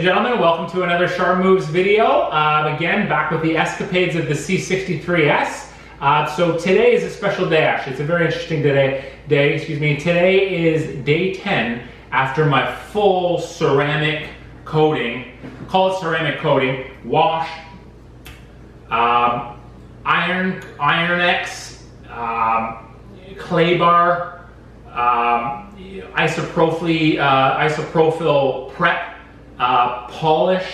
And gentlemen, welcome to another Sharp Moves video. Uh, again, back with the escapades of the C63S. Uh, so today is a special day actually. It's a very interesting day, day, excuse me. Today is day 10 after my full ceramic coating, call it ceramic coating, wash, um, iron, Iron X, um, clay bar, um, isopropyl, uh, isopropyl prep, uh, polish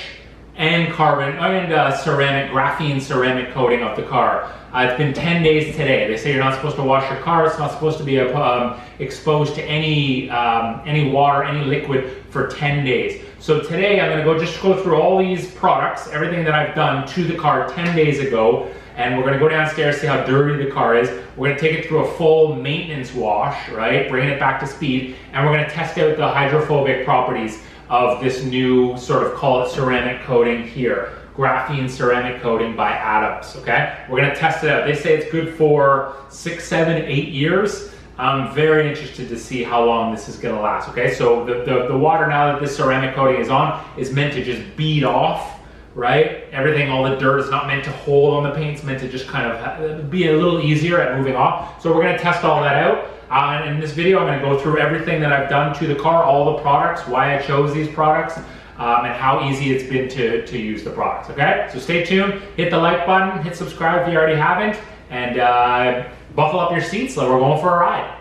and carbon and uh, ceramic, graphene ceramic coating of the car. Uh, it's been 10 days today. They say you're not supposed to wash your car. It's not supposed to be um, exposed to any um, any water, any liquid for 10 days. So today I'm going to go just go through all these products, everything that I've done to the car 10 days ago, and we're going to go downstairs, see how dirty the car is. We're going to take it through a full maintenance wash, right? Bringing it back to speed, and we're going to test out the hydrophobic properties of this new sort of call it ceramic coating here. Graphene ceramic coating by Adams, okay? We're gonna test it out. They say it's good for six, seven, eight years. I'm very interested to see how long this is gonna last, okay? So the, the, the water now that this ceramic coating is on is meant to just bead off, right? Everything, all the dirt is not meant to hold on the paint, it's meant to just kind of be a little easier at moving off. So we're gonna test all that out. Uh, and in this video, I'm going to go through everything that I've done to the car, all the products, why I chose these products, um, and how easy it's been to, to use the products, okay? So stay tuned, hit the like button, hit subscribe if you already haven't, and uh, buckle up your seats, so we're going for a ride.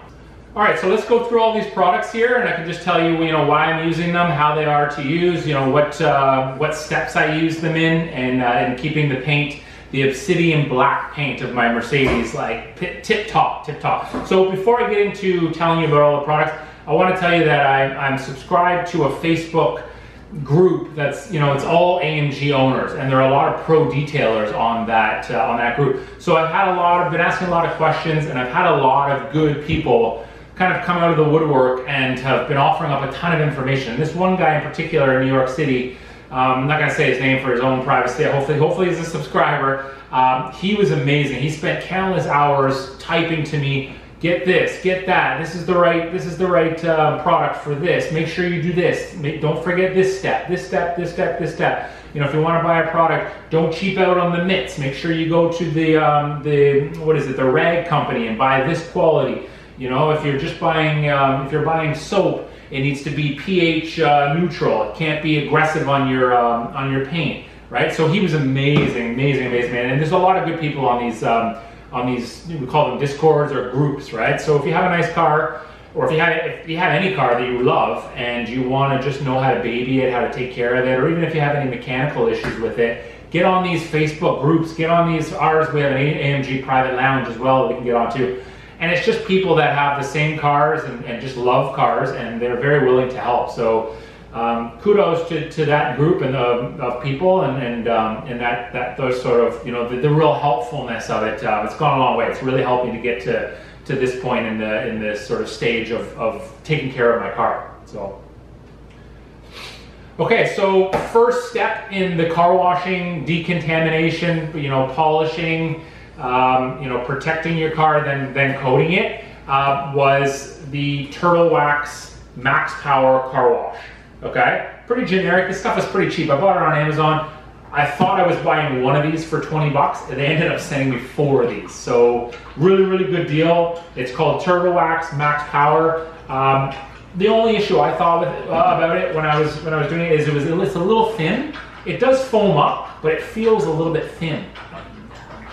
All right, so let's go through all these products here, and I can just tell you, you know, why I'm using them, how they are to use, you know, what uh, what steps I use them in, and, uh, keeping the paint the obsidian black paint of my Mercedes, like tip top, tip top. So before I get into telling you about all the products, I want to tell you that I, I'm subscribed to a Facebook group that's you know it's all AMG owners and there are a lot of pro detailers on that uh, on that group so I've had a lot of been asking a lot of questions and I've had a lot of good people kind of come out of the woodwork and have been offering up a ton of information this one guy in particular in New York City um, I'm not going to say his name for his own privacy. Hopefully, hopefully he's a subscriber. Um, he was amazing. He spent countless hours typing to me, get this, get that. This is the right, this is the right uh, product for this. Make sure you do this. Make, don't forget this step, this step, this step, this step. You know, if you want to buy a product, don't cheap out on the mitts. Make sure you go to the um, the what is it, the rag company, and buy this quality. You know, if you're just buying, um, if you're buying soap it needs to be pH uh, neutral. It can't be aggressive on your um, on your paint, right? So he was amazing, amazing, amazing man. And there's a lot of good people on these um, on these we call them discords or groups, right? So if you have a nice car, or if you have if you have any car that you love and you want to just know how to baby it, how to take care of it, or even if you have any mechanical issues with it, get on these Facebook groups. Get on these ours. We have an AMG private lounge as well. That we can get on onto and it's just people that have the same cars and, and just love cars and they're very willing to help. So um, kudos to, to that group and of, of people and and, um, and that that those sort of you know the, the real helpfulness of it. Uh, it's gone a long way. It's really helped me to get to to this point in the in this sort of stage of, of taking care of my car. So. Okay, so first step in the car washing, decontamination, you know, polishing, um, you know, protecting your car than, than coating it uh, was the Turtle Wax Max Power Car Wash. Okay, pretty generic. This stuff is pretty cheap. I bought it on Amazon. I thought I was buying one of these for 20 bucks. And they ended up sending me four of these. So really, really good deal. It's called Turtle Wax Max Power. Um, the only issue I thought with, uh, about it when I was when I was doing it is it was it's a little thin. It does foam up, but it feels a little bit thin.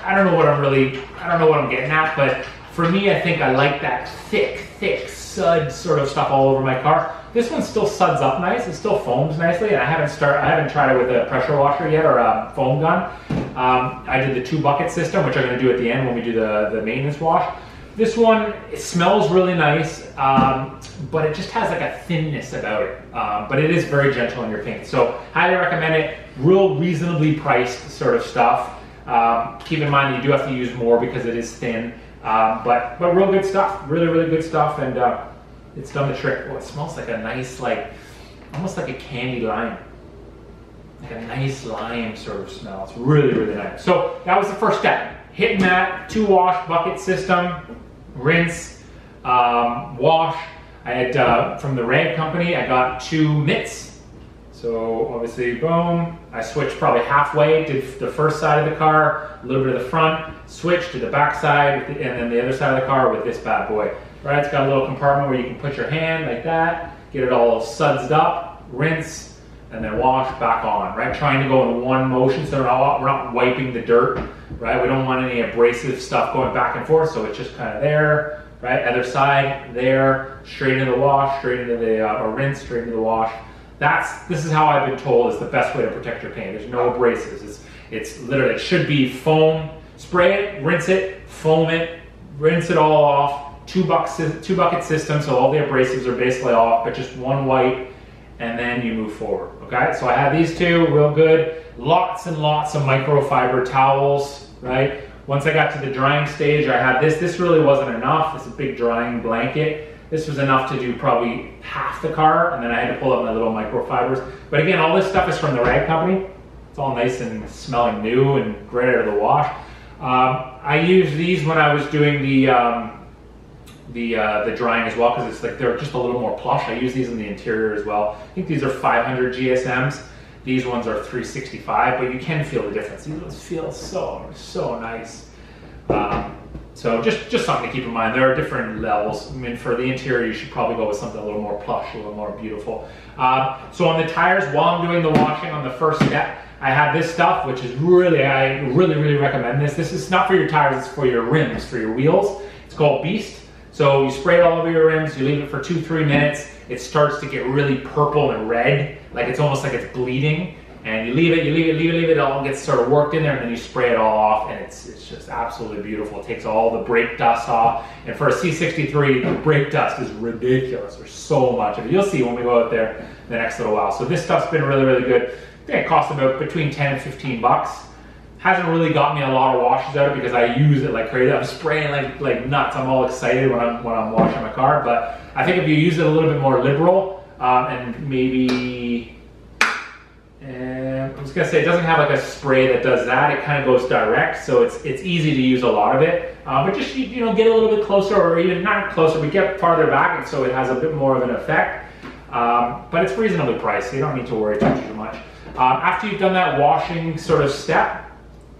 I don't know what I'm really, I don't know what I'm getting at, but for me, I think I like that thick, thick sud sort of stuff all over my car. This one still suds up nice. It still foams nicely, and I haven't start. I haven't tried it with a pressure washer yet or a foam gun. Um, I did the two bucket system, which I'm going to do at the end when we do the the maintenance wash. This one it smells really nice, um, but it just has like a thinness about it. Um, but it is very gentle on your paint, so highly recommend it. Real reasonably priced sort of stuff. Um, keep in mind you do have to use more because it is thin, uh, but but real good stuff, really really good stuff, and uh, it's done the trick. Oh, it smells like a nice like, almost like a candy lime, like a nice lime sort of smell. It's really really nice. So that was the first step. hitting that two wash bucket system, rinse, um, wash. I had uh, from the rag company. I got two mitts So obviously, boom, I switched probably halfway, did the first side of the car, a little bit of the front, switched to the back side, and then the other side of the car with this bad boy. Right, it's got a little compartment where you can put your hand like that, get it all sudsed up, rinse, and then wash back on, right? Trying to go in one motion so we're not, we're not wiping the dirt, right? We don't want any abrasive stuff going back and forth, so it's just kind of there, right? Other side, there, straight into the wash, straight into the, uh, or rinse, straight into the wash. That's, this is how I've been told is the best way to protect your paint. There's no abrasives. It's, it's literally, it should be foam, spray it, rinse it, foam it, rinse it all off, two, bucket, two bucket system, so all the abrasives are basically off, but just one white, and then you move forward, okay? So I have these two, real good. Lots and lots of microfiber towels, right? Once I got to the drying stage, I had this. This really wasn't enough. It's a big drying blanket. This was enough to do probably half the car, and then I had to pull up my little microfibers. But again, all this stuff is from the rag company. It's all nice and smelling new and great out of the wash. Um, I used these when I was doing the um, the uh, the drying as well because it's like they're just a little more plush. I use these in the interior as well. I think these are 500 GSMs. These ones are 365, but you can feel the difference. These ones feel so so nice. So just just something to keep in mind. There are different levels. I mean, for the interior, you should probably go with something a little more plush, a little more beautiful. Uh, so on the tires, while I'm doing the washing on the first step, I have this stuff, which is really, I really, really recommend this. This is not for your tires, it's for your rims, for your wheels. It's called Beast. So you spray it all over your rims, you leave it for two, three minutes, it starts to get really purple and red, like it's almost like it's bleeding. And you leave it, you leave it, leave it, leave it, it all gets sort of worked in there, and then you spray it all off, and it's, it's just absolutely beautiful. It takes all the brake dust off. And for a C63, the brake dust is ridiculous. There's so much of it. You'll see when we go out there in the next little while. So this stuff's been really, really good. I think it costs about between 10 and 15 bucks hasn't really got me a lot of washes out of it because I use it like crazy. I'm spraying like like nuts. I'm all excited when I'm when I'm washing my car. But I think if you use it a little bit more liberal um, and maybe. And I was gonna say it doesn't have like a spray that does that. It kind of goes direct, so it's it's easy to use a lot of it. Uh, but just you, you know get a little bit closer, or even not closer, but get farther back, and so it has a bit more of an effect. Um, but it's reasonably priced, so you don't need to worry too, too much. Um, after you've done that washing sort of step,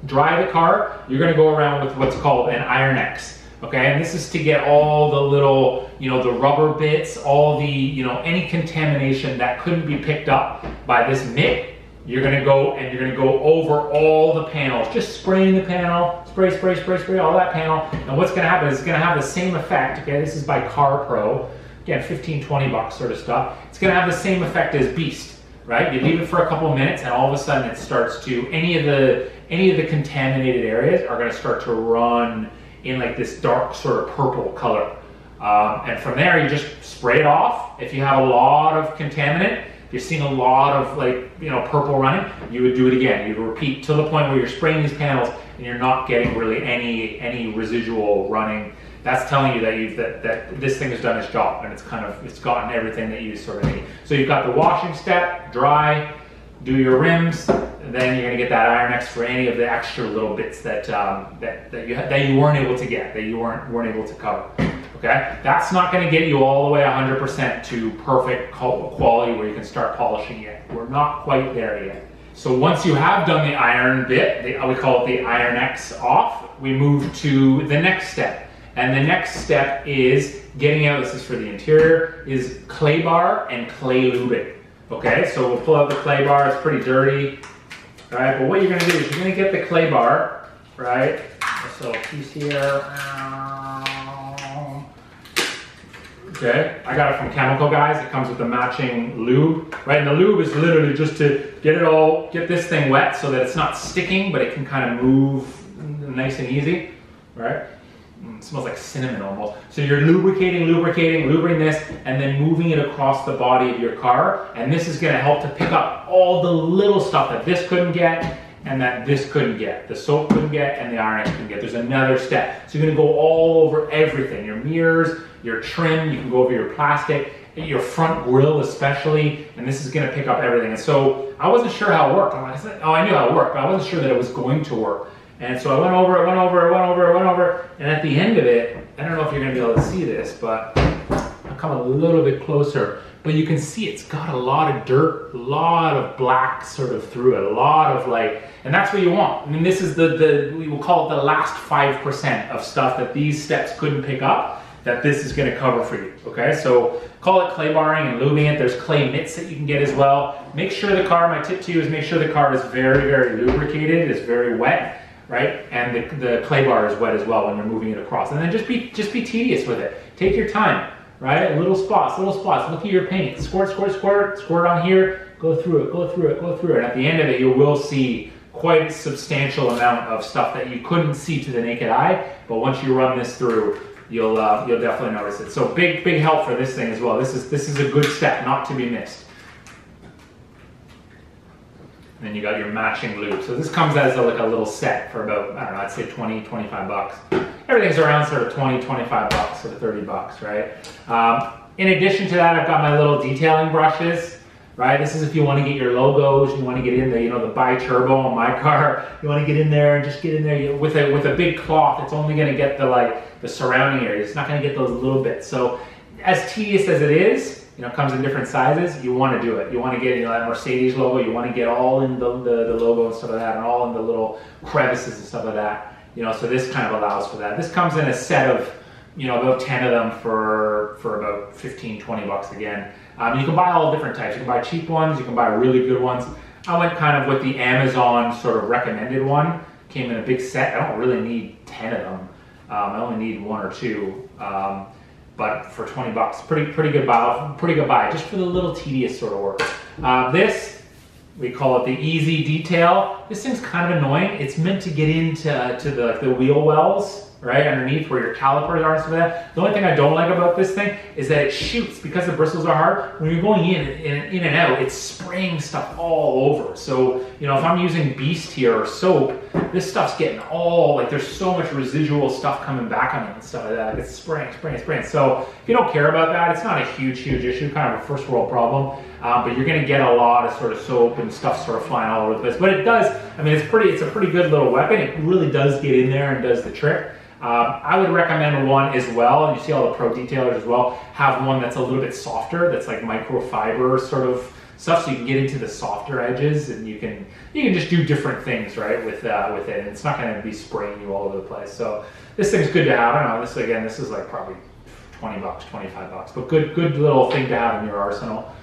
dry the car, you're gonna go around with what's called an Iron X. Okay, and this is to get all the little, you know, the rubber bits, all the, you know, any contamination that couldn't be picked up by this mitt. You're gonna go and you're gonna go over all the panels, just spraying the panel, spray, spray, spray, spray, all that panel. And what's gonna happen is it's gonna have the same effect. Okay, this is by Car Pro. Again, 15, 20 bucks sort of stuff. It's gonna have the same effect as Beast, right? You leave it for a couple minutes and all of a sudden it starts to, any of the any of the contaminated areas are to start to run in like this dark sort of purple color. Um, and from there, you just spray it off. If you have a lot of contaminant, you're seeing a lot of like, you know, purple running, you would do it again. You'd repeat to the point where you're spraying these panels and you're not getting really any, any residual running. That's telling you that you've, that, that this thing has done its job and it's kind of, it's gotten everything that you sort of need. So you've got the washing step, dry, do your rims, then you're to get that Iron X for any of the extra little bits that um, that, that you that you weren't able to get, that you weren't weren't able to cover. Okay, that's not going to get you all the way 100% to perfect quality where you can start polishing it. We're not quite there yet. So once you have done the iron bit, the, uh, we call it the Iron X off, we move to the next step. And the next step is getting out, this is for the interior, is clay bar and clay lubing. Okay, so we'll pull out the clay bar, it's pretty dirty. All right, but what you're gonna do is you're gonna get the clay bar, right? So piece here. Um, Okay, I got it from Chemical Guys. It comes with the matching lube, right? And the lube is literally just to get it all, get this thing wet so that it's not sticking, but it can kind of move nice and easy, right? Mm, it smells like cinnamon almost. So you're lubricating, lubricating, lubricating this, and then moving it across the body of your car. And this is gonna help to pick up all the little stuff that this couldn't get and that this couldn't get. The soap couldn't get and the Iron couldn't get. There's another step. So you're gonna go all over everything. Your mirrors, your trim, you can go over your plastic, your front grille especially, and this is gonna pick up everything. And so I wasn't sure how it worked. I'm like, oh, I knew how it worked, but I wasn't sure that it was going to work. And so I went over it, went over it, went over it, went over, and at the end of it, I don't know if you're gonna be able to see this, but I'll come a little bit closer. But you can see it's got a lot of dirt, a lot of black sort of through it, a lot of like, and that's what you want. I mean, this is the, the we will call it the last 5% of stuff that these steps couldn't pick up that this is gonna cover for you, okay? So call it clay barring and lubing it. There's clay mitts that you can get as well. Make sure the car, my tip to you is make sure the car is very, very lubricated, it's very wet, right? And the, the clay bar is wet as well when you're moving it across. And then just be, just be tedious with it. Take your time, right? Little spots, little spots. Look at your paint. Squirt, squirt, squirt, squirt on here. Go through it, go through it, go through it. And at the end of it, you will see quite a substantial amount of stuff that you couldn't see to the naked eye. But once you run this through, you'll uh, you'll definitely notice it. So big big help for this thing as well. This is this is a good step, not to be missed. And then you got your matching lube. So this comes as a, like a little set for about, I don't know, I'd say 20, 25 bucks. Everything's around sort of 20, 25 bucks, of 30 bucks, right? Um, in addition to that, I've got my little detailing brushes, right? This is if you want to get your logos, you want to get in there, you know, the bi-turbo on my car, you want to get in there and just get in there with a, with a big cloth, it's only going to get the like, the surrounding area. It's not going to get those little bits. So as tedious as it is, you know, comes in different sizes, you want to do it. You want to get you know, that Mercedes logo, you want to get all in the, the, the logo and stuff like that, and all in the little crevices and stuff like that. You know, so this kind of allows for that. This comes in a set of, you know, about 10 of them for, for about 15, 20 bucks again. Um, you can buy all different types. You can buy cheap ones, you can buy really good ones. I went kind of with the Amazon sort of recommended one. Came in a big set. I don't really need 10 of them. Um, I only need one or two. Um, but for 20 bucks, pretty pretty good buy, pretty good buy, just for the little tedious sort of work. Uh, this, we call it the easy detail. This thing's kind of annoying. It's meant to get into to the, the wheel wells right underneath where your calipers are and stuff like that. The only thing I don't like about this thing is that it shoots because the bristles are hard. When you're going in, in, in and out, it's spraying stuff all over. So, you know, if I'm using Beast here or soap, this stuff's getting all, like there's so much residual stuff coming back on it and stuff like that. It's spraying, spraying, spraying. So if you don't care about that, it's not a huge, huge issue, kind of a first world problem. Um, but you're gonna get a lot of sort of soap and stuff sort of flying all over the place. But it does, I mean, it's pretty, it's a pretty good little weapon. It really does get in there and does the trick. Um, I would recommend one as well, and you see all the pro detailers as well, have one that's a little bit softer, that's like microfiber sort of stuff, so you can get into the softer edges, and you can you can just do different things, right, with uh, with it, and it's not going to be spraying you all over the place. So this thing's good to have. I don't know, this again, this is like probably 20 bucks, 25 bucks, but good good little thing to have in your arsenal.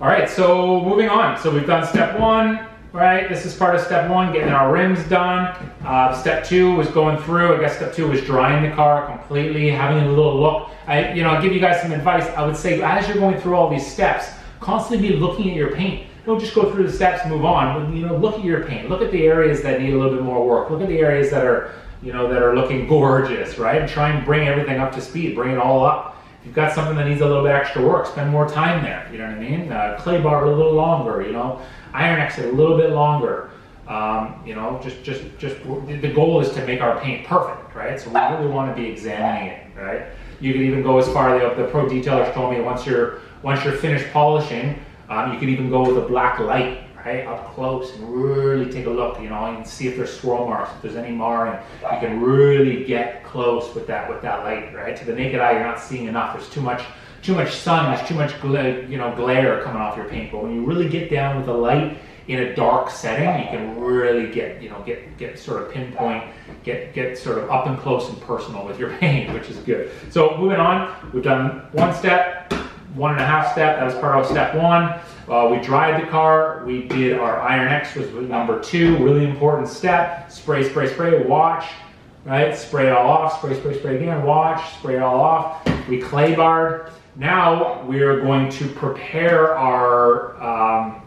All right, so moving on. So we've done step one, right? This is part of step one, getting our rims done. Uh, step two was going through. I guess step two was drying the car completely, having a little look. I, you know, I'll give you guys some advice. I would say as you're going through all these steps, constantly be looking at your paint. Don't just go through the steps move on. But, you know, look at your paint. Look at the areas that need a little bit more work. Look at the areas that are, you know, that are looking gorgeous, right? And try and bring everything up to speed. Bring it all up. You've got something that needs a little bit extra work, spend more time there. You know what I mean? Uh, clay bar a little longer. You know, iron it a little bit longer. Um, you know, just just just the goal is to make our paint perfect, right? So we really want to be examining it, right? You could even go as far the the pro detailers told me once you're once you're finished polishing, um, you could even go with a black light, right, up close and really take a look. You know, and see if there's swirl marks, if there's any marring. You can really get close with that with that light, right? To the naked eye, you're not seeing enough. There's too much too much sun, there's too much gla- you know glare coming off your paint. But when you really get down with the light in a dark setting, you can really get you know get get sort of pinpoint, get get sort of up and close and personal with your paint, which is good. So moving on, we've done one step, one and a half step. That was part of step one. Uh, we dried the car. We did our Iron X was number two, really important step. Spray, spray, spray. Watch, right? Spray it all off. Spray, spray, spray again. Watch, spray it all off. We clay barred. Now we are going to prepare our um,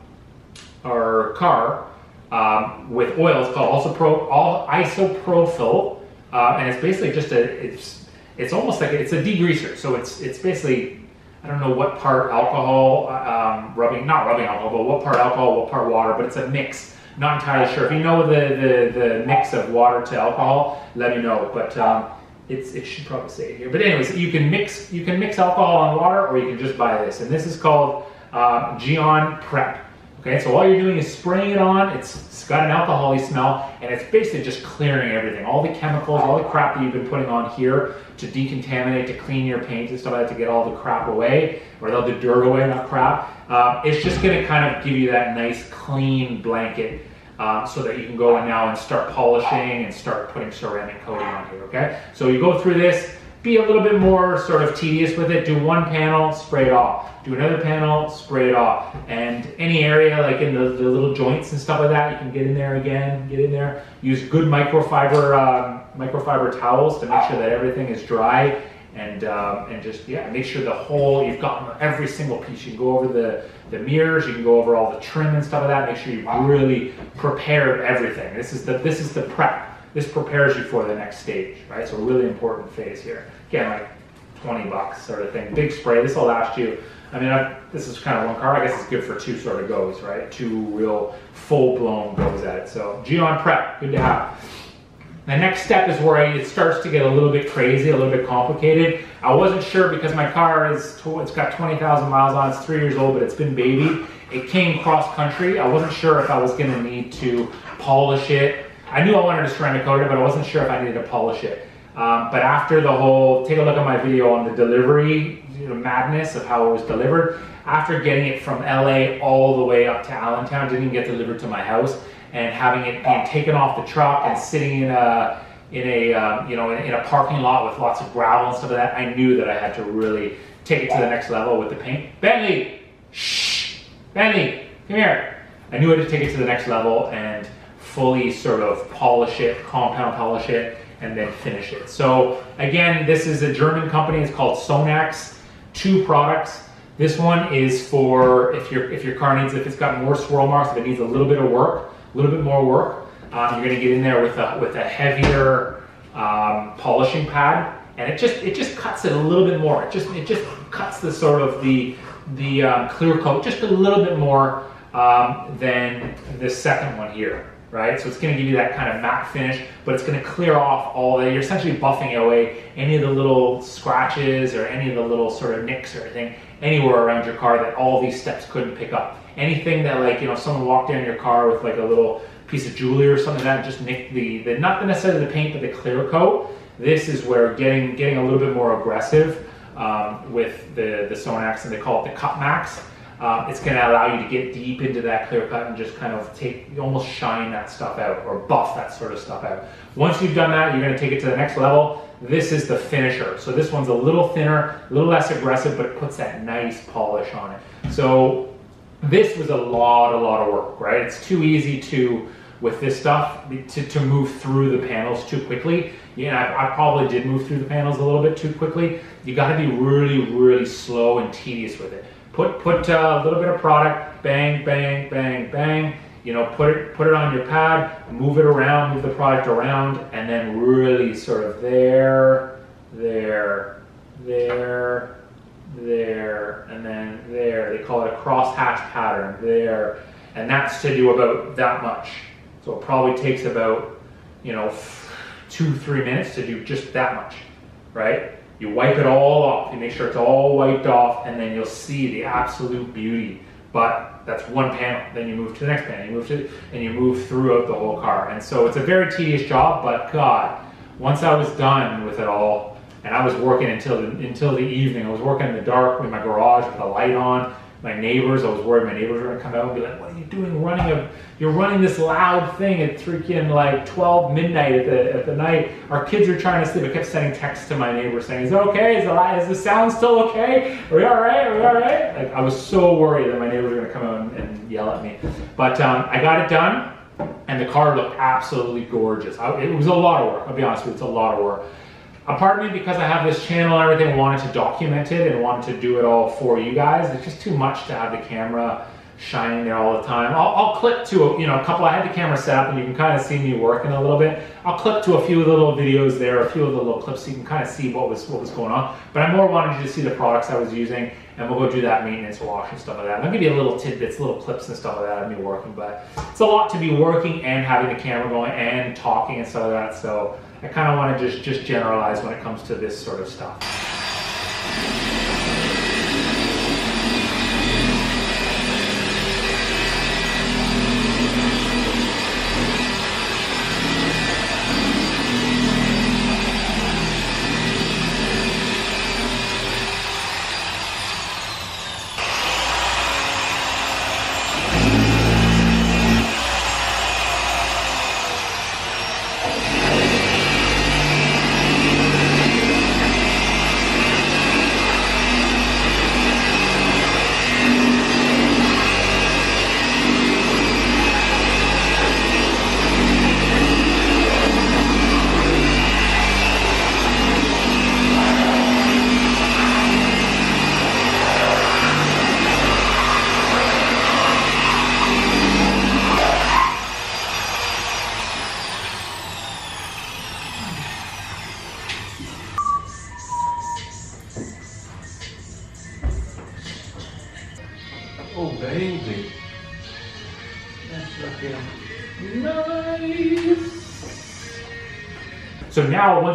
our car um, with oil. It's called also pro all isopropyl, uh, and it's basically just a it's it's almost like it's a degreaser. So it's it's basically I don't know what part alcohol um, rubbing not rubbing alcohol, but what part alcohol, what part water, but it's a mix. Not entirely sure. If you know the, the, the mix of water to alcohol, let me know. But um, it's, it should probably say it here. But anyways, you can mix you can mix alcohol and water, or you can just buy this. And this is called uh, Gyeon Prep. Okay, so all you're doing is spraying it on. It's, it's got an alcoholy smell, and it's basically just clearing everything. All the chemicals, all the crap that you've been putting on here to decontaminate, to clean your paint and stuff like that, to get all the crap away, or all the dirt away, not crap. Uh, it's just gonna kind of give you that nice, clean blanket uh, so that you can go in now and start polishing and start putting ceramic coating on here, okay? So you go through this, be a little bit more sort of tedious with it. Do one panel, spray it off. Do another panel, spray it off. And any area like in the, the little joints and stuff like that, you can get in there again, get in there. Use good microfiber um, microfiber towels to make sure that everything is dry and um, and just yeah, make sure the whole you've gotten every single piece. You can go over the the mirrors, you can go over all the trim and stuff like that. Make sure you've really prepared everything. This is the this is the prep. This prepares you for the next stage, right? So a really important phase here. Again, like 20 bucks sort of thing. Big spray. This will last you. I mean, I, this is kind of one car. I guess it's good for two sort of goes, right? Two real full blown goes at it. So Gyeon Prep, good to have. The next step is where it starts to get a little bit crazy, a little bit complicated. I wasn't sure because my car is, it's got 20,000 miles on it, it's three years old, but it's been babied. It came cross country. I wasn't sure if I was gonna need to polish it. I knew I wanted to ceramic coat it, but I wasn't sure if I needed to polish it. Um, but after the whole, take a look at my video on the delivery you know, madness of how it was delivered. After getting it from LA all the way up to Allentown, didn't even get delivered to my house and having it being taken off the truck and sitting in a in a um, you know in, in, a parking lot with lots of gravel and stuff like that, I knew that I had to really take it to the next level with the paint. Bentley, shh, Bentley, come here. I knew I had to take it to the next level and fully sort of polish it, compound polish it, and then finish it. So again, this is a German company. It's called Sonax. Two products. This one is for if your if your car needs if it's got more swirl marks, if it needs a little bit of work a little bit more work. Um, you're going to get in there with a with a heavier um, polishing pad, and it just it just cuts it a little bit more. It just it just cuts the sort of the the um, clear coat just a little bit more um, than the second one here, right? So it's going to give you that kind of matte finish, but it's going to clear off all the. You're essentially buffing away any of the little scratches or any of the little sort of nicks or anything anywhere around your car that all these steps couldn't pick up anything that like you know someone walked in your car with like a little piece of jewelry or something like that just nicked the, the not necessarily the paint but the clear coat this is where getting getting a little bit more aggressive um, with the the Sonax and they call it the Cut Max um, it's going to allow you to get deep into that clear cut and just kind of take almost shine that stuff out or buff that sort of stuff out once you've done that you're going to take it to the next level this is the finisher so this one's a little thinner a little less aggressive but it puts that nice polish on it so this was a lot, a lot of work, right? It's too easy to, with this stuff, to, to move through the panels too quickly. Yeah, I, I probably did move through the panels a little bit too quickly. You gotta be really, really slow and tedious with it. Put, put uh, a little bit of product, bang, bang, bang, bang, you know, put it, put it on your pad, move it around, move the product around, and then really sort of there, there, there, there, and then there. They call it a cross-hatch pattern, there. And that's to do about that much. So it probably takes about, you know, two, three minutes to do just that much, right? You wipe it all off, you make sure it's all wiped off, and then you'll see the absolute beauty. But that's one panel. Then you move to the next panel, you move to, and you move throughout the whole car. And so it's a very tedious job, but God, once I was done with it all, and I was working until the, until the evening. I was working in the dark in my garage with the light on. My neighbors, I was worried my neighbors were gonna come out and be like, "What are you doing? Running a, you're running this loud thing at freaking like 12 midnight at the at the night. Our kids are trying to sleep." I kept sending texts to my neighbors saying, "Is it okay? Is the is the sound still okay? Are we all right? Are we all right?" Like I was so worried that my neighbors were gonna come out and, and yell at me. But um, I got it done, and the car looked absolutely gorgeous. I, it was a lot of work. I'll be honest with you, it's a lot of work a part of me, because I have this channel and everything, wanted to document it and wanted to do it all for you guys. It's just too much to have the camera shining there all the time. I'll, I'll clip to a, you know a couple. I had the camera set up, and you can kind of see me working a little bit. I'll clip to a few little videos there, a few of the little clips, so you can kind of see what was what was going on. But I more wanted you to see the products I was using, and we'll go do that maintenance wash and stuff like that. I'll give you a little tidbits, little clips and stuff like that of me working. But it's a lot to be working and having the camera going and talking and stuff like that. So I kind of want to just, just generalize when it comes to this sort of stuff.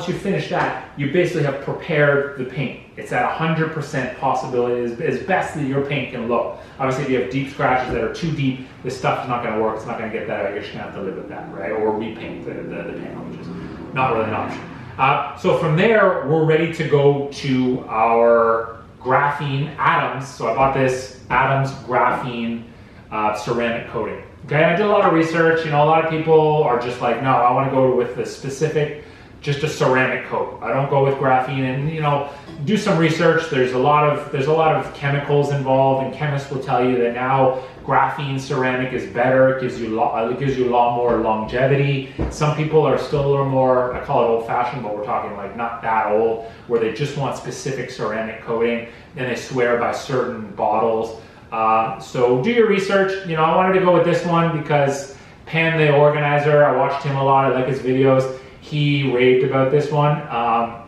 Once you finish that, you basically have prepared the paint. It's at 100% possibility, as, as best that your paint can look. Obviously, if you have deep scratches that are too deep, this stuff is not going to work. It's not going to get that out. You're just going to have to live with that, right? Or repaint the, the, the panel, which is not really an option. Uh, so from there, we're ready to go to our graphene Adams. So I bought this Adams graphene uh, ceramic coating. Okay, I did a lot of research. You know, a lot of people are just like, no, I want to go with the specific just a ceramic coat. I don't go with graphene and you know do some research. There's a lot of there's a lot of chemicals involved, and chemists will tell you that now graphene ceramic is better. It gives you lo- it gives you a lot more longevity. Some people are still a little more I call it old fashioned, but we're talking like not that old, where they just want specific ceramic coating and they swear by certain bottles. Uh, so do your research. You know I wanted to go with this one because Pan the organizer, I watched him a lot. I like his videos he raved about this one. Um,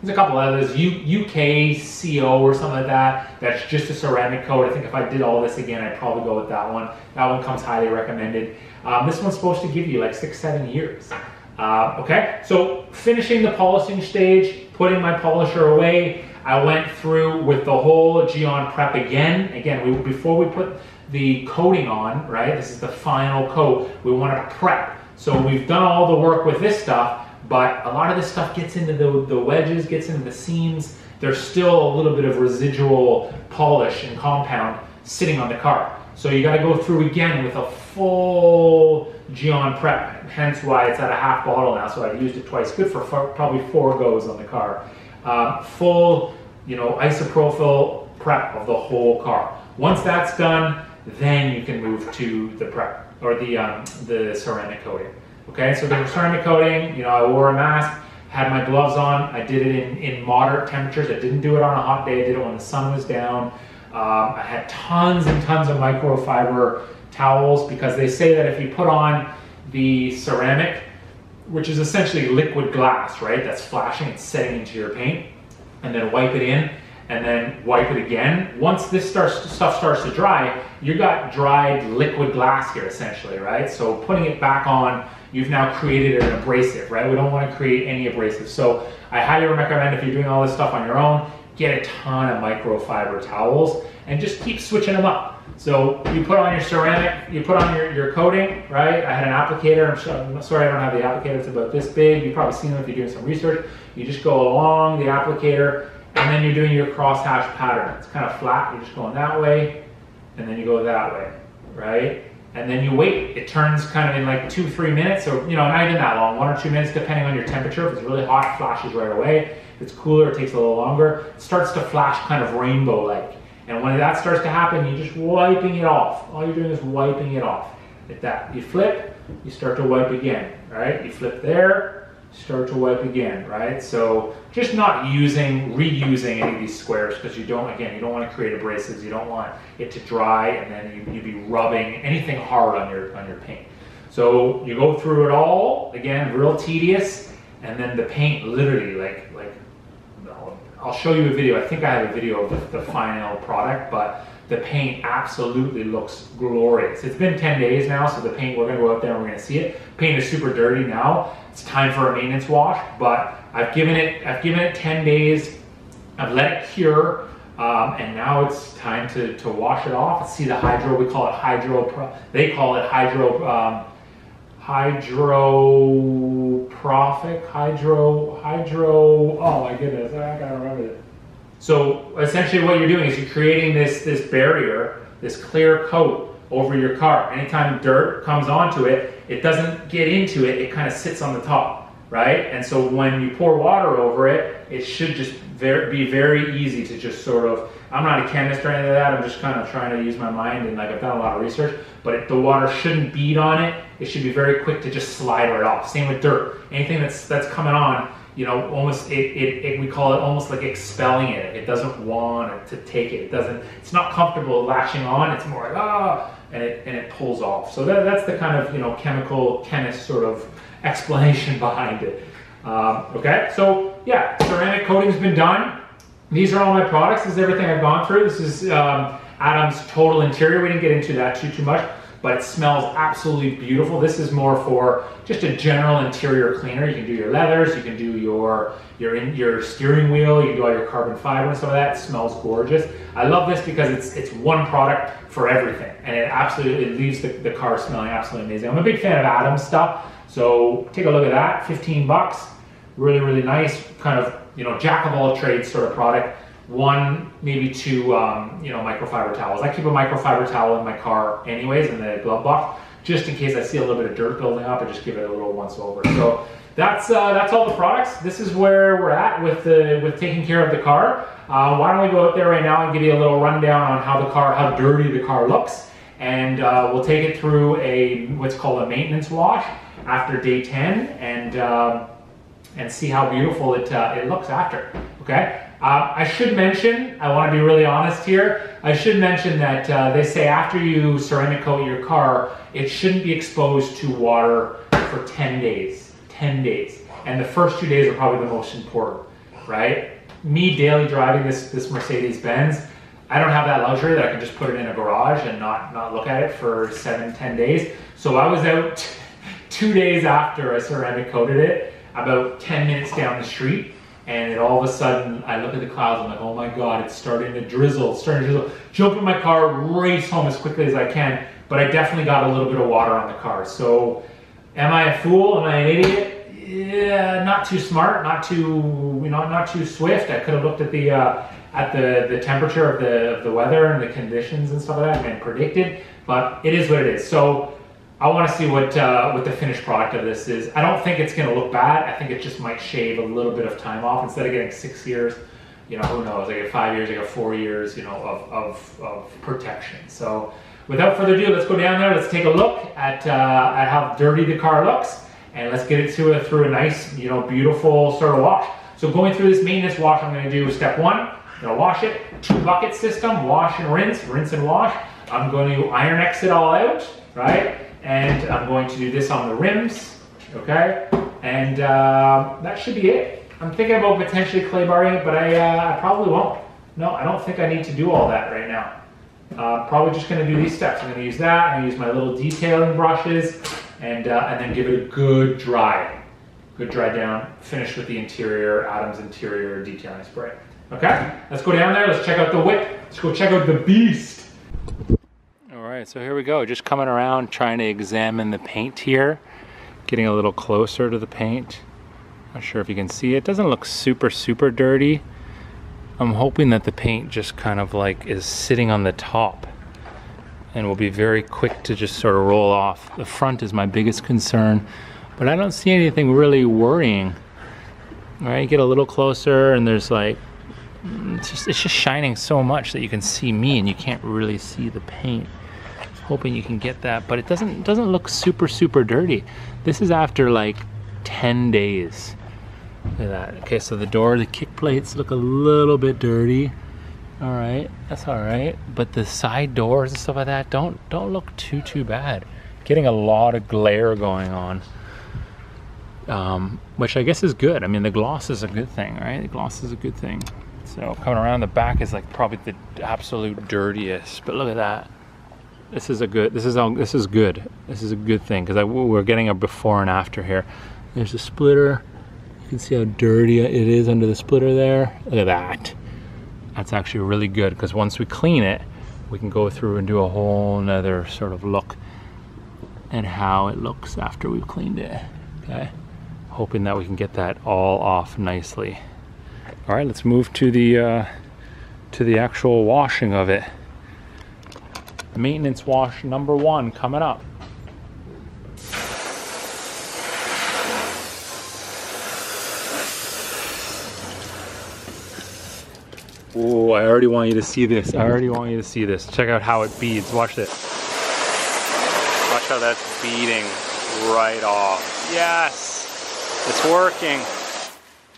there's a couple others, U- UKCO or something like that. That's just a ceramic coat. I think if I did all this again, I'd probably go with that one. That one comes highly recommended. Um, this one's supposed to give you like six, seven years. Uh, okay, so finishing the polishing stage, putting my polisher away. I went through with the whole Gyeon prep again. Again, we, before we put the coating on, right? This is the final coat. We want to prep. So we've done all the work with this stuff, but a lot of this stuff gets into the, the wedges, gets into the seams. There's still a little bit of residual polish and compound sitting on the car. So you got to go through again with a full Gyeon prep, hence why it's at a half bottle now. So I've used it twice. Good for four, probably four goes on the car. Um, full, you know, isopropyl prep of the whole car. Once that's done, then you can move to the prep or the, um, the ceramic coating. Okay, so the ceramic coating, you know, I wore a mask, had my gloves on. I did it in, in moderate temperatures. I didn't do it on a hot day. I did it when the sun was down. Um, I had tons and tons of microfiber towels because they say that if you put on the ceramic, which is essentially liquid glass, right? That's flashing and setting into your paint, and then wipe it in, and then wipe it again. Once this starts, stuff starts to dry, you got dried liquid glass here essentially, right? So putting it back on, you've now created an abrasive, right? We don't want to create any abrasive. So I highly recommend if you're doing all this stuff on your own, get a ton of microfiber towels and just keep switching them up. So you put on your ceramic, you put on your, your coating, right? I had an applicator, I'm, sorry I don't have the applicator, it's about this big. You've probably seen them if you're doing some research. You just go along the applicator and then you're doing your crosshatch pattern. It's kind of flat, you're just going that way, and then you go that way, right? And then you wait. It turns kind of in like two, three minutes, or you know, not even that long, one or two minutes, depending on your temperature. If it's really hot, it flashes right away. If it's cooler, it takes a little longer. It starts to flash kind of rainbow-like. And when that starts to happen, you're just wiping it off. All you're doing is wiping it off. Like that. You flip, you start to wipe again, right? You flip there, start to wipe again, right? So just not using, reusing any of these squares because you don't, again, you don't want to create abrasives. You don't want it to dry and then you, you'd be rubbing anything hard on your, on your paint. So you go through it all, again, real tedious, and then the paint literally, like, like I'll show you a video. I think I have a video of the, the final product, but the paint absolutely looks glorious. It's been 10 days now, so the paint, we're gonna go out there and we're gonna see it. Paint is super dirty now. It's time for a maintenance wash, but I've given it, I've given it 10 days. I've let it cure, um, and now it's time to, to wash it off. See the hydro, we call it hydro, they call it hydro, um, hydroprophic, hydro, hydro, oh my goodness, I gotta remember it. So essentially what you're doing is you're creating this, this barrier, this clear coat over your car. Anytime dirt comes onto it, it doesn't get into it, it kind of sits on the top, right? And so when you pour water over it, it should just be very easy to just sort of, I'm not a chemist or anything like that, I'm just kind of trying to use my mind and like I've done a lot of research, but it, the water shouldn't bead on it, it should be very quick to just slide right off. Same with dirt. Anything that's, that's coming on, you know, almost it, it, it, we call it almost like expelling it. It doesn't want to take it. It doesn't. It's not comfortable latching on. It's more like ah, and it and it pulls off. So that, that's the kind of you know chemical chemist sort of explanation behind it. Um, okay, so yeah, ceramic coating's been done. These are all my products. This is everything I've gone through. This is um, Adam's total interior. We didn't get into that too too much, but it smells absolutely beautiful. This is more for just a general interior cleaner. You can do your leathers, you can do your your in, your steering wheel, you can do all your carbon fiber and some of that. It smells gorgeous. I love this because it's it's one product for everything, and it absolutely it leaves the, the car smelling absolutely amazing. I'm a big fan of Adam's stuff, so take a look at that. 15 bucks, really really nice, kind of you know jack of all trades sort of product one, maybe two, um, you know, microfiber towels. I keep a microfiber towel in my car anyways in the glove box, just in case I see a little bit of dirt building up. I just give it a little once over. So that's uh, that's all the products. This is where we're at with the with taking care of the car. Uh, why don't we go out there right now and give you a little rundown on how the car, how dirty the car looks, and uh, we'll take it through a what's called a maintenance wash after day 10, and uh, and see how beautiful it uh, it looks after. Okay. Uh, I should mention, I want to be really honest here, I should mention that uh, they say after you ceramic coat your car, it shouldn't be exposed to water for 10 days. 10 days. And the first two days are probably the most important, right? Me daily driving this, this Mercedes Benz, I don't have that luxury that I can just put it in a garage and not, not look at it for seven, 10 days. So I was out two days after I ceramic coated it, about 10 minutes down the street, and all of a sudden I look at the clouds. I'm like, oh my god, it's starting to drizzle. It's starting to drizzle. Jump in my car, race home as quickly as I can. But I definitely got a little bit of water on the car. So, am I a fool? Am I an idiot? Yeah, not too smart, not too you know, not too swift. I could have looked at the uh, at the the temperature of the of the weather and the conditions and stuff like that and predicted. But it is what it is. So I want to see what uh, what the finished product of this is. I don't think it's going to look bad. I think it just might shave a little bit of time off instead of getting six years. You know, who knows? I get five years, I get four years. You know, of of, of protection. So, without further ado, let's go down there. Let's take a look at uh, at how dirty the car looks, and let's get it through a, through a nice, you know, beautiful sort of wash. So, going through this maintenance wash, I'm going to do step one. I'm going to wash it. Two bucket system: wash and rinse, rinse and wash. I'm going to iron X it all out, right? And I'm going to do this on the rims, okay? And uh, that should be it. I'm thinking about potentially clay barring it, but I, uh, I probably won't. No, I don't think I need to do all that right now. Uh, probably just gonna do these steps. I'm gonna use that, I'm gonna use my little detailing brushes, and, uh, and then give it a good dry. Good dry down, finish with the interior, Adam's interior detailing spray. Okay, let's go down there, let's check out the whip. Let's go check out the beast right, so here we go. Just coming around trying to examine the paint here. Getting a little closer to the paint. Not sure if you can see it. Doesn't look super, super dirty. I'm hoping that the paint just kind of like is sitting on the top and will be very quick to just sort of roll off. The front is my biggest concern, but I don't see anything really worrying. All right, you get a little closer and there's like, it's just, it's just shining so much that you can see me and you can't really see the paint hoping you can get that but it doesn't doesn't look super super dirty. This is after like 10 days look at that. Okay so the door the kick plates look a little bit dirty. All right that's all right but the side doors and stuff like that don't don't look too too bad. Getting a lot of glare going on um, which I guess is good. I mean the gloss is a good thing right? The gloss is a good thing. So coming around the back is like probably the absolute dirtiest but look at that this is a good this is all this is good. This is a good thing because we're getting a before and after here. There's a splitter. You can see how dirty it is under the splitter there. Look at that. That's actually really good because once we clean it we can go through and do a whole nother sort of look and how it looks after we've cleaned it okay? Hoping that we can get that all off nicely. All right let's move to the uh, to the actual washing of it maintenance wash number one coming up. Oh, I already want you to see this. I already want you to see this. Check out how it beads. Watch this. Watch how that's beading right off. Yes, it's working.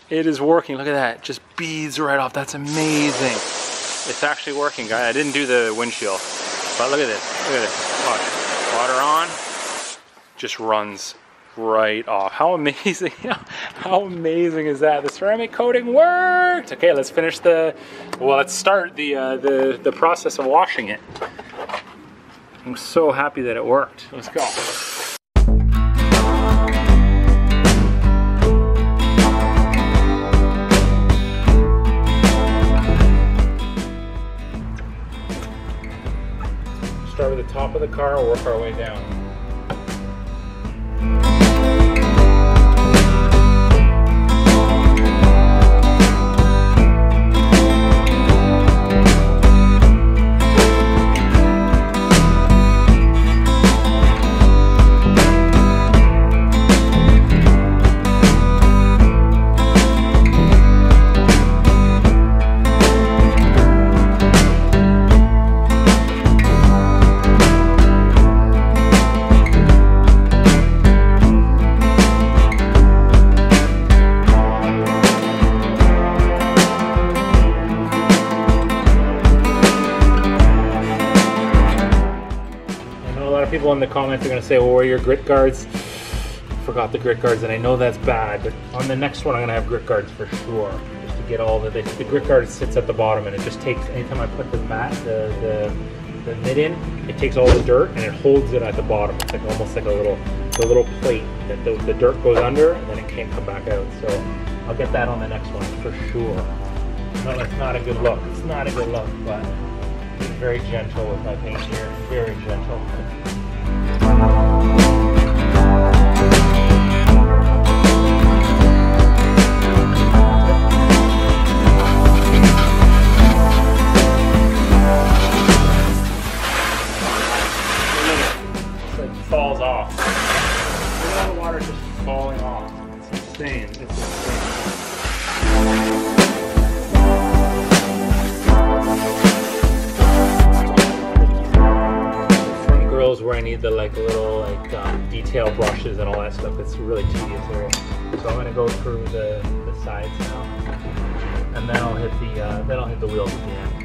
It is working. Look at that. Just beads right off. That's amazing. It's actually working, guys. I didn't do the windshield. But look at this, look at this. Watch. Water on, just runs right off. How amazing, how amazing is that? The ceramic coating worked! Okay, let's finish the, well, let's start the, uh, the, the process of washing it. I'm so happy that it worked. Let's go. Top of the car and work our way down. People in the comments are going to say, well, where are your grit guards? Forgot the grit guards, and I know that's bad, but on the next one, I'm going to have grit guards for sure. Just to get all the, the, the grit guard sits at the bottom, and it just takes, anytime I put the mat, the, the, the mitt in, it takes all the dirt and it holds it at the bottom. It's like almost like a little, a little plate that the, the dirt goes under, and then it can't come back out. So I'll get that on the next one for sure. No, it's not a good look. It's not a good look, but very gentle with my paint here. Very gentle. Falls off. Look at All the water just falling off. It's insane. It's insane. where I need the like little like um, detail brushes and all that stuff. It's really tedious area. So I'm gonna go through the, the sides now, and then I'll hit the uh, then I'll hit the wheels at the end.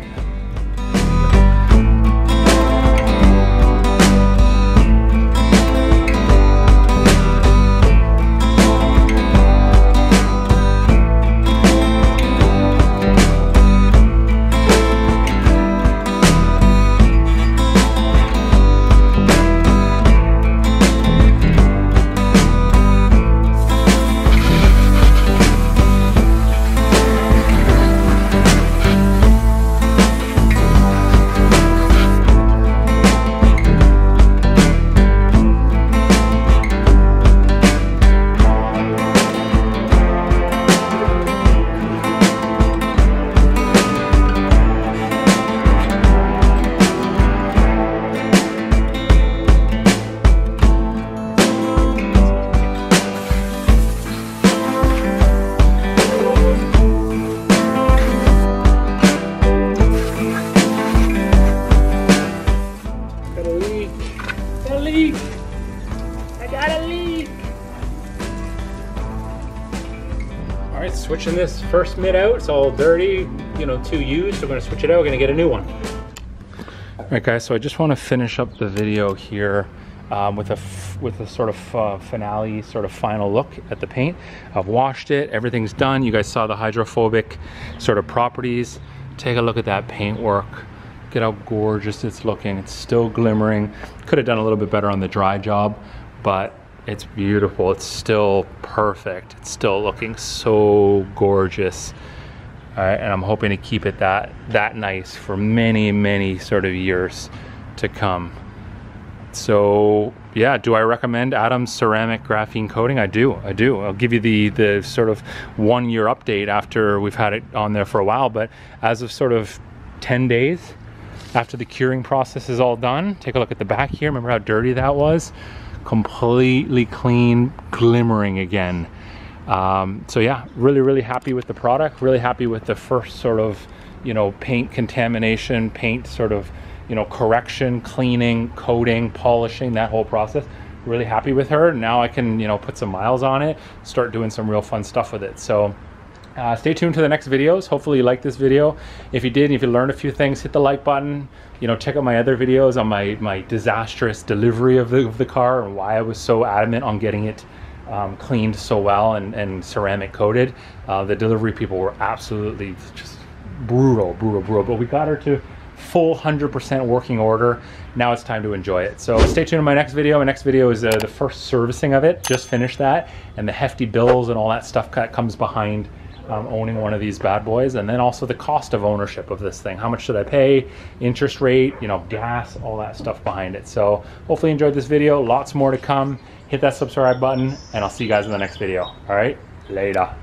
Switching this first mitt out. It's all dirty, you know, too used. We're gonna switch it out, we're gonna get a new one. All right guys, so I just wanna finish up the video here um, with a with a sort of uh, finale, sort of final look at the paint. I've washed it, everything's done. You guys saw the hydrophobic sort of properties. Take a look at that paint work. Get how gorgeous it's looking. It's still glimmering. Could have done a little bit better on the dry job, but it's beautiful. It's still perfect. It's still looking so gorgeous. and I'm hoping to keep it that that nice for many, many sort of years to come. So yeah, do I recommend Adams ceramic graphene coating? I do, I do. I'll give you the the sort of one year update after we've had it on there for a while, but as of sort of 10 days after the curing process is all done, take a look at the back here. Remember how dirty that was? Completely clean, glimmering again. Um, so yeah, really, really happy with the product. Really happy with the first sort of, you know, paint contamination, paint sort of, you know, correction, cleaning, coating, polishing, that whole process. Really happy with her. Now I can, you know, put some miles on it, start doing some real fun stuff with it. So uh, stay tuned to the next videos. Hopefully you liked this video. If you did, if you learned a few things, hit the like button. You know, check out my other videos on my, my disastrous delivery of the, of the car and why I was so adamant on getting it um, cleaned so well and, and ceramic coated. Uh, the delivery people were absolutely just brutal, brutal, brutal. But we got her to full 100% working order. Now it's time to enjoy it. So stay tuned to my next video. My next video is uh, the first servicing of it. Just finished that. And the hefty bills and all that stuff comes behind um, owning one of these bad boys. And then also the cost of ownership of this thing. How much should I pay? Interest rate, you know, gas, all that stuff behind it. So hopefully you enjoyed this video. Lots more to come. Hit that subscribe button and I'll see you guys in the next video. All right, later.